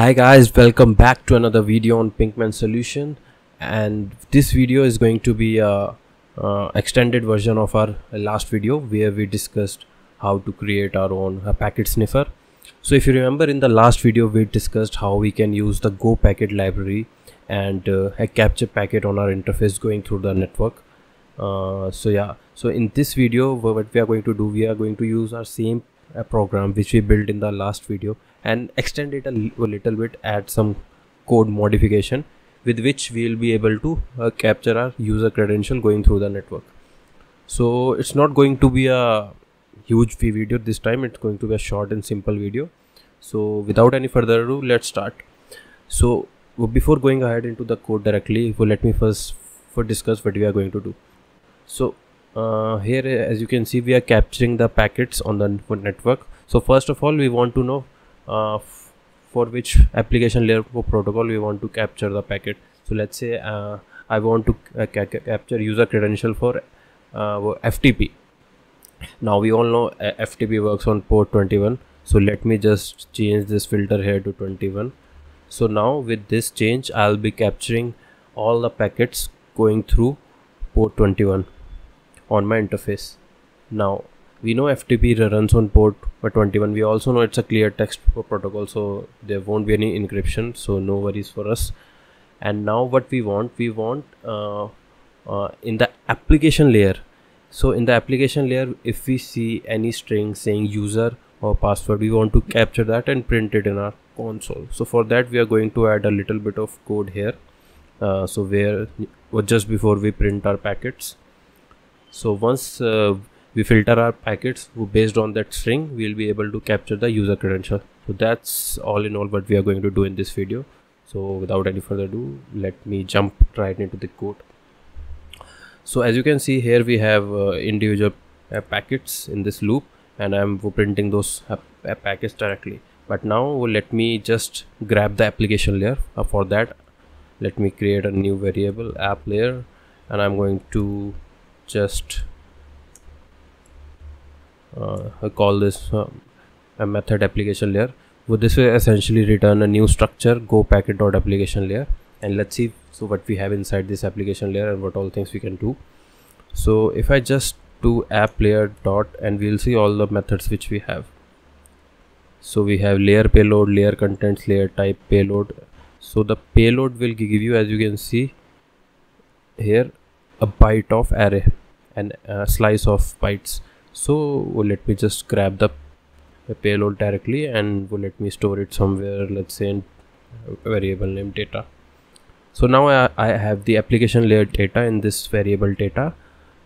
Hi guys, welcome back to another video on Pinkman solution and this video is going to be a, uh, extended version of our last video where we discussed how to create our own uh, packet sniffer. So if you remember in the last video we discussed how we can use the Go packet library and uh, capture packet on our interface going through the network. Uh, so yeah, so in this video what we are going to do, we are going to use our same uh, program which we built in the last video and extend it a, little bit add some code modification with which we will be able to uh, capture our user credential going through the network. So it's not going to be a huge video this time. It's going to be a short and simple video. So without any further ado let's start. So before going ahead into the code directly let me first for discuss what we are going to do. So uh, here as you can see we are capturing the packets on the network. So first of all we want to know uh, for which application layer protocol we want to capture the packet. So let's say uh, I want to uh, ca capture user credential for uh, FTP now we all know uh, FTP works on port 21 so let me just change this filter here to 21 so now with this change I'll be capturing all the packets going through port 21 on my interface. Now we know FTP runs on port 21 we also know it's a clear text protocol so there won't be any encryption so no worries for us. And now what we want we want uh, uh, in the application layer. So in the application layer if we see any string saying user or password we want to capture that and print it in our console. So for that we are going to add a little bit of code here uh, so where just before we print our packets so once uh, we filter our packets based on that string we'll be able to capture the user credential. So that's all in all what we are going to do in this video. So without any further ado let me jump right into the code. So as you can see here we have uh, individual uh, packets in this loop and I'm printing those uh, packets directly. But now let me just grab the application layer. Uh, for that let me create a new variable app layer and I'm going to just uh, call this uh, a method application layer. So this will essentially return a new structure go packet dot application layer? And let's see so what we have inside this application layer and what all things we can do. So if i just do app layer dot and we'll see all the methods which we have. So we have layer payload layer contents layer type payload. So the payload will give you as you can see here a byte of array and a slice of bytes so let me just grab the payload directly and let me store it somewhere let's say in variable name data. So now I, I have the application layer data in this variable data.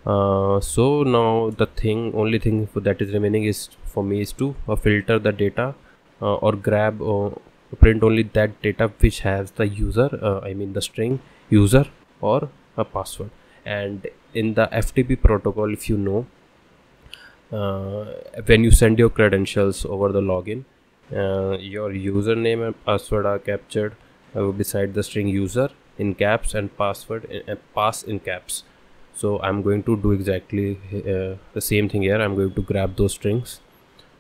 Uh, so now the thing only thing that is remaining is for me is to uh, filter the data uh, or grab or print only that data which has the user uh, I mean the string user or a password. And in the FTP protocol if you know uh, when you send your credentials over the login uh, your username and password are captured uh, beside the string user in caps and password in, uh, pass in caps. So i'm going to do exactly uh, the same thing here. I'm going to grab those strings.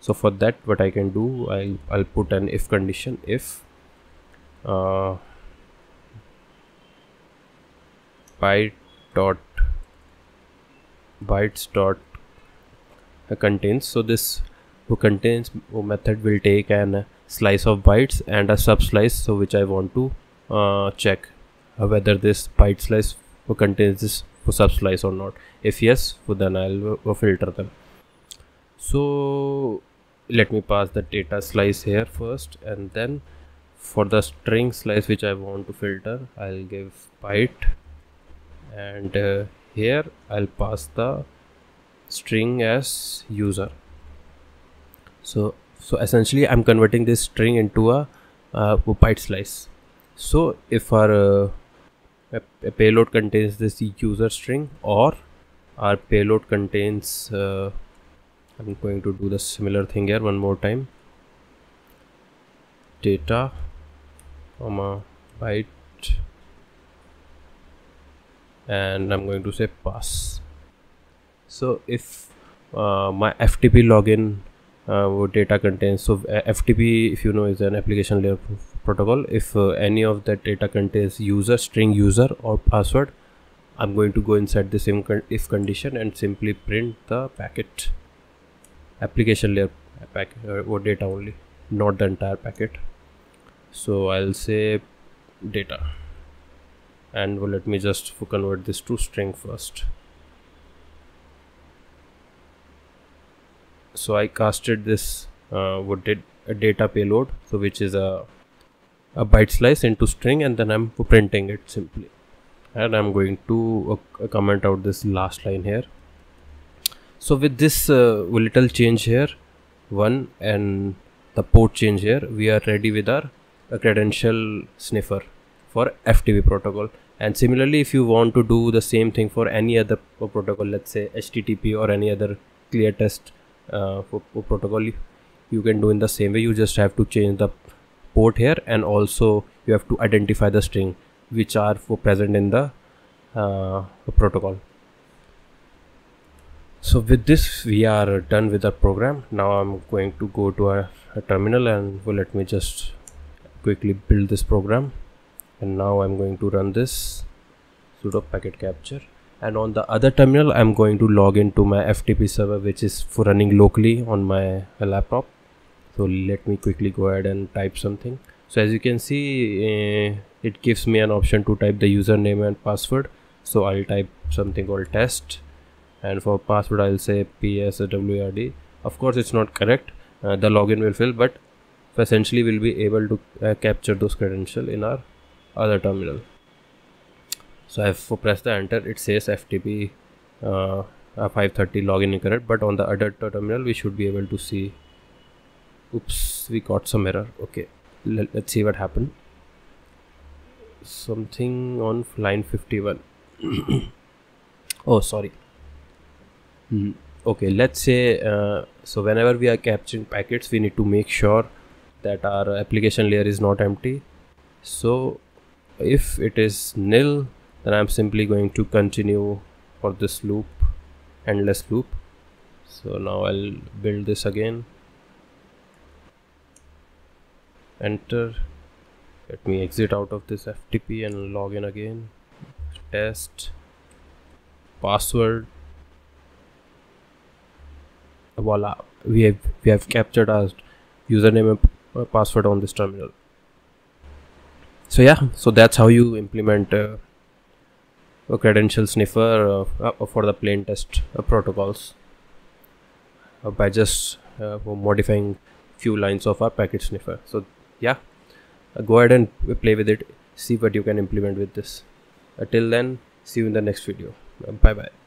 So for that what i can do i'll, I'll put an if condition if uh, byte dot bytes dot contains. So this who contains who method will take an slice of bytes and a sub slice so which I want to uh, check whether this byte slice who contains this sub slice or not. If yes then I'll uh, filter them. So let me pass the data slice here first and then for the string slice which I want to filter I'll give byte and uh, here I'll pass the string as user. So so essentially i'm converting this string into a, uh, byte slice. So if our uh, a, a payload contains this user string or our payload contains uh, i'm going to do the similar thing here one more time. Data comma byte and i'm going to say pass. So if uh, my ftp login uh, data contains so uh, ftp if you know is an application layer protocol. If uh, any of that data contains user string user or password I'm going to go inside the this if condition and simply print the packet. Application layer packet uh, or data only not the entire packet. So I'll say data and well, let me just convert this to string first. So I casted this uh, what did a data payload so which is a a byte slice into string and then I'm printing it simply. And I'm going to uh, comment out this last line here. So with this uh, little change here one and the port change here we are ready with our credential sniffer for FTP protocol and similarly if you want to do the same thing for any other protocol let's say HTTP or any other clear test uh, for, for protocol you can do in the same way. You just have to change the port here and also you have to identify the string which are for present in the uh, protocol. So with this we are done with the program. Now i'm going to go to a, a terminal and well, let me just quickly build this program and now i'm going to run this sudo packet capture. And on the other terminal i'm going to log into my ftp server which is for running locally on my laptop. So let me quickly go ahead and type something. So as you can see uh, it gives me an option to type the username and password. So i'll type something called test. And for password i'll say pswrd of course it's not correct. Uh, the login will fail but essentially we'll be able to uh, capture those credentials in our other terminal. So if I press the enter. It says ftp uh, 530 login incorrect but on the other terminal we should be able to see. Oops we got some error. Okay Let, let's see what happened. Something on line 51 oh sorry. Mm, okay let's say uh, so whenever we are capturing packets we need to make sure that our application layer is not empty. So if it is nil then I'm simply going to continue for this loop endless loop. So now I'll build this again. Enter. Let me exit out of this FTP and log in again. Test. Password. Voila. We have we have captured our username and password on this terminal so yeah. So that's how you implement uh, a credential sniffer uh, uh, for the plain text uh, protocols uh, by just uh, modifying few lines of our packet sniffer. So yeah. Go ahead and play with it. See what you can implement with this. Till then see you in the next video. Bye bye